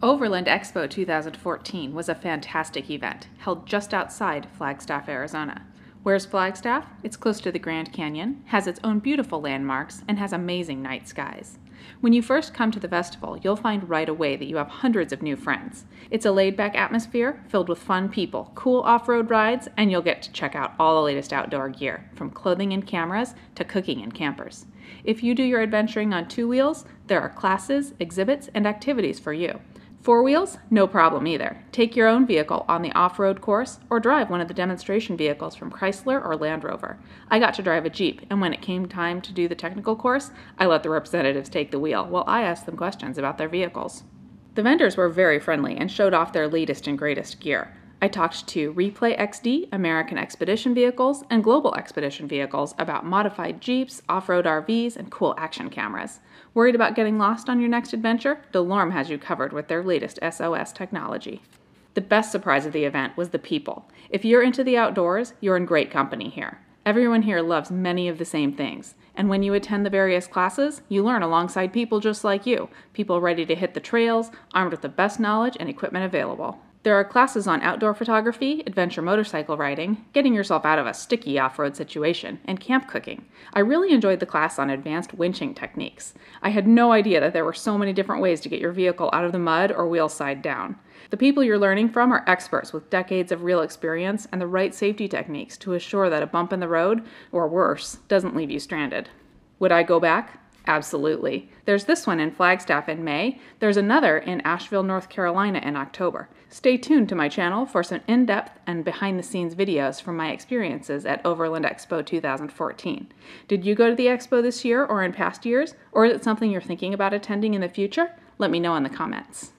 Overland Expo 2014 was a fantastic event held just outside Flagstaff, Arizona. Where's Flagstaff? It's close to the Grand Canyon, has its own beautiful landmarks, and has amazing night skies. When you first come to the festival, you'll find right away that you have hundreds of new friends. It's a laid back atmosphere filled with fun people, cool off road rides, and you'll get to check out all the latest outdoor gear, from clothing and cameras to cooking and campers. If you do your adventuring on two wheels, there are classes, exhibits, and activities for you. Four wheels? No problem either. Take your own vehicle on the off road course or drive one of the demonstration vehicles from Chrysler or Land Rover. I got to drive a Jeep, and when it came time to do the technical course, I let the representatives take the wheel while I asked them questions about their vehicles. The vendors were very friendly and showed off their latest and greatest gear. I talked to Replay XD, American Expedition Vehicles, and Global Expedition Vehicles about modified Jeeps, off road RVs, and cool action cameras. Worried about getting lost on your next adventure? DeLorme has you covered with their latest SOS technology. The best surprise of the event was the people. If you're into the outdoors, you're in great company here. Everyone here loves many of the same things, and when you attend the various classes, you learn alongside people just like you, people ready to hit the trails, armed with the best knowledge and equipment available. There are classes on outdoor photography, adventure motorcycle riding, getting yourself out of a sticky off road situation, and camp cooking. I really enjoyed the class on advanced winching techniques. I had no idea that there were so many different ways to get your vehicle out of the mud or wheel side down. The people you're learning from are experts with decades of real experience and the right safety techniques to assure that a bump in the road, or worse, doesn't leave you stranded. Would I go back? Absolutely. There's this one in Flagstaff in May. There's another in Asheville, North Carolina in October. Stay tuned to my channel for some in depth and behind the scenes videos from my experiences at Overland Expo 2014. Did you go to the expo this year or in past years? Or is it something you're thinking about attending in the future? Let me know in the comments.